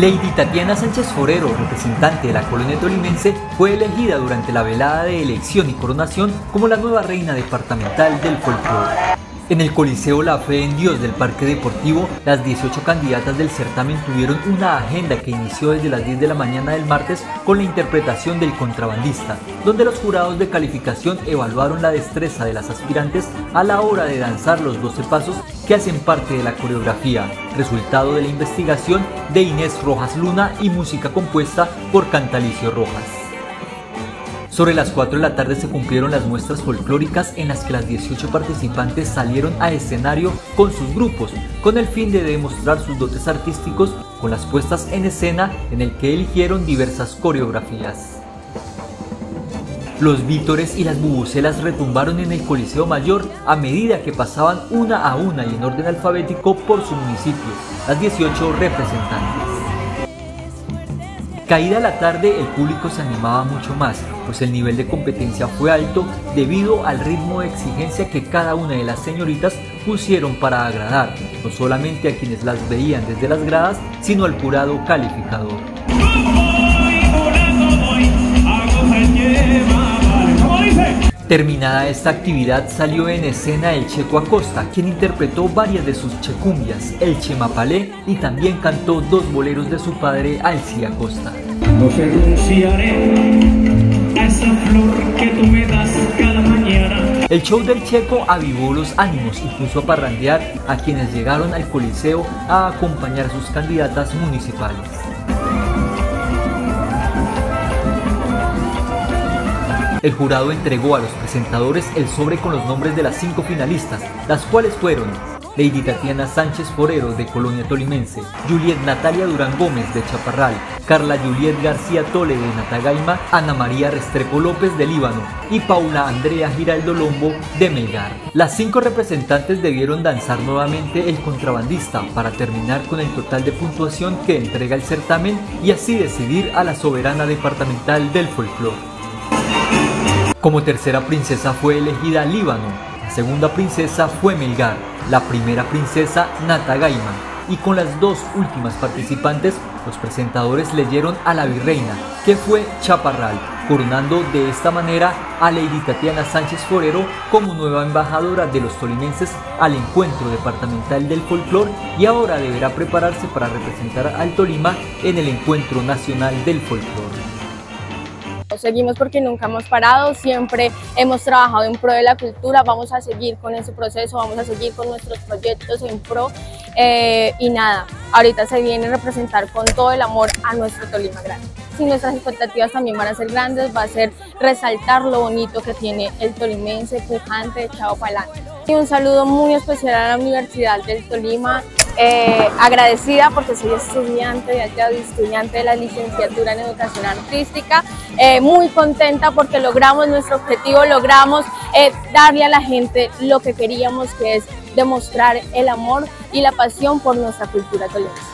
Lady Tatiana Sánchez Forero, representante de la colonia tolimense, fue elegida durante la velada de elección y coronación como la nueva reina departamental del folclore. En el Coliseo La Fe en Dios del Parque Deportivo, las 18 candidatas del certamen tuvieron una agenda que inició desde las 10 de la mañana del martes con la interpretación del contrabandista, donde los jurados de calificación evaluaron la destreza de las aspirantes a la hora de danzar los 12 pasos que hacen parte de la coreografía, resultado de la investigación de Inés Rojas Luna y música compuesta por Cantalicio Rojas. Sobre las 4 de la tarde se cumplieron las muestras folclóricas en las que las 18 participantes salieron a escenario con sus grupos, con el fin de demostrar sus dotes artísticos con las puestas en escena en el que eligieron diversas coreografías. Los vítores y las bubucelas retumbaron en el Coliseo Mayor a medida que pasaban una a una y en orden alfabético por su municipio, las 18 representantes. Caída la tarde el público se animaba mucho más, pues el nivel de competencia fue alto debido al ritmo de exigencia que cada una de las señoritas pusieron para agradar, no solamente a quienes las veían desde las gradas, sino al jurado calificador. Terminada esta actividad salió en escena el Checo Acosta, quien interpretó varias de sus checumbias, el Chemapalé y también cantó dos boleros de su padre Alci Acosta. No a esa flor que tú me das cada mañana. El show del Checo avivó los ánimos y puso a parrandear a quienes llegaron al Coliseo a acompañar a sus candidatas municipales. El jurado entregó a los presentadores el sobre con los nombres de las cinco finalistas, las cuales fueron Lady Tatiana Sánchez Forero de Colonia Tolimense, Juliet Natalia Durán Gómez de Chaparral, Carla Juliet García Tole de Natagaima, Ana María Restrepo López de Líbano y Paula Andrea Giraldo Lombo de Melgar. Las cinco representantes debieron danzar nuevamente el contrabandista para terminar con el total de puntuación que entrega el certamen y así decidir a la soberana departamental del folclore. Como tercera princesa fue elegida Líbano, la segunda princesa fue Melgar, la primera princesa Natagaima y con las dos últimas participantes los presentadores leyeron a la virreina, que fue Chaparral, coronando de esta manera a Lady Tatiana Sánchez Forero como nueva embajadora de los tolimenses al encuentro departamental del folclor y ahora deberá prepararse para representar al Tolima en el encuentro nacional del folclor. Seguimos porque nunca hemos parado, siempre hemos trabajado en pro de la cultura, vamos a seguir con ese proceso, vamos a seguir con nuestros proyectos en pro eh, y nada, ahorita se viene a representar con todo el amor a nuestro Tolima Grande. Y nuestras expectativas también van a ser grandes, va a ser resaltar lo bonito que tiene el tolimense, pujante, echado para adelante. Y un saludo muy especial a la Universidad del Tolima, eh, agradecida porque soy estudiante de allá, estudiante de la licenciatura en Educación Artística, eh, muy contenta porque logramos nuestro objetivo, logramos eh, darle a la gente lo que queríamos, que es demostrar el amor y la pasión por nuestra cultura toledana.